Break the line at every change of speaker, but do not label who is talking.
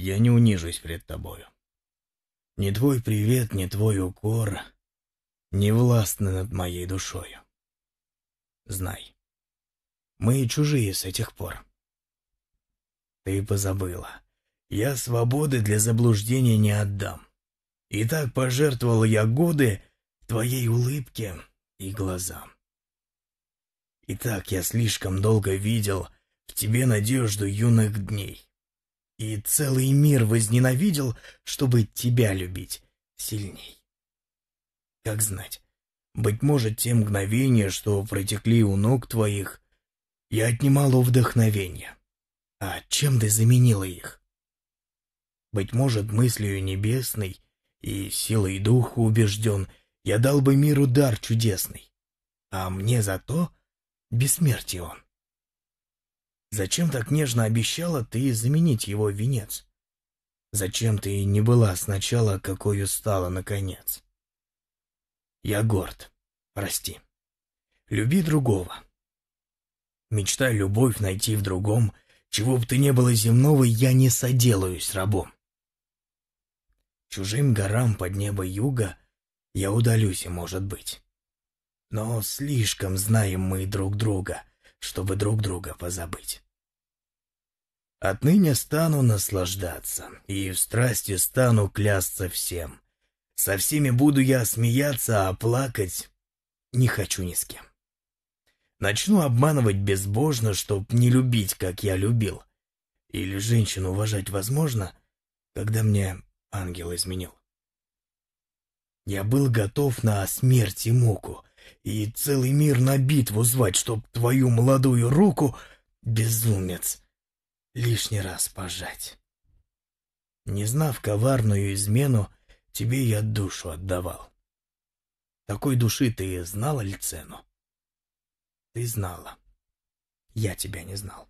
я не унижусь пред тобою. Ни твой привет, ни твой укор не властны над моей душою. Знай, мы чужие с этих пор. Ты позабыла. Я свободы для заблуждения не отдам. И так пожертвовал я годы твоей улыбке и глазам. И так я слишком долго видел в тебе надежду юных дней. И целый мир возненавидел, чтобы тебя любить сильней. Как знать, быть может, те мгновения, что протекли у ног твоих, я отнимал у вдохновения. А чем ты заменила их? Быть может, мыслью небесной и силой духа убежден, я дал бы миру дар чудесный, а мне зато бессмертие он. Зачем так нежно обещала ты заменить его венец? Зачем ты не была сначала, какой стала наконец? Я горд, прости. Люби другого. Мечтай любовь найти в другом — чего бы ты не было земного, я не соделаюсь рабом. Чужим горам под небо юга я удалюсь, может быть. Но слишком знаем мы друг друга, чтобы друг друга позабыть. Отныне стану наслаждаться, и в страсти стану клясться всем. Со всеми буду я смеяться, а плакать не хочу ни с кем. Начну обманывать безбожно, чтоб не любить, как я любил. Или женщину уважать возможно, когда мне ангел изменил. Я был готов на смерть и муку, и целый мир на битву звать, чтоб твою молодую руку, безумец, лишний раз пожать. Не знав коварную измену, тебе я душу отдавал. Такой души ты знала ли цену? Ты знала. Я тебя не знал.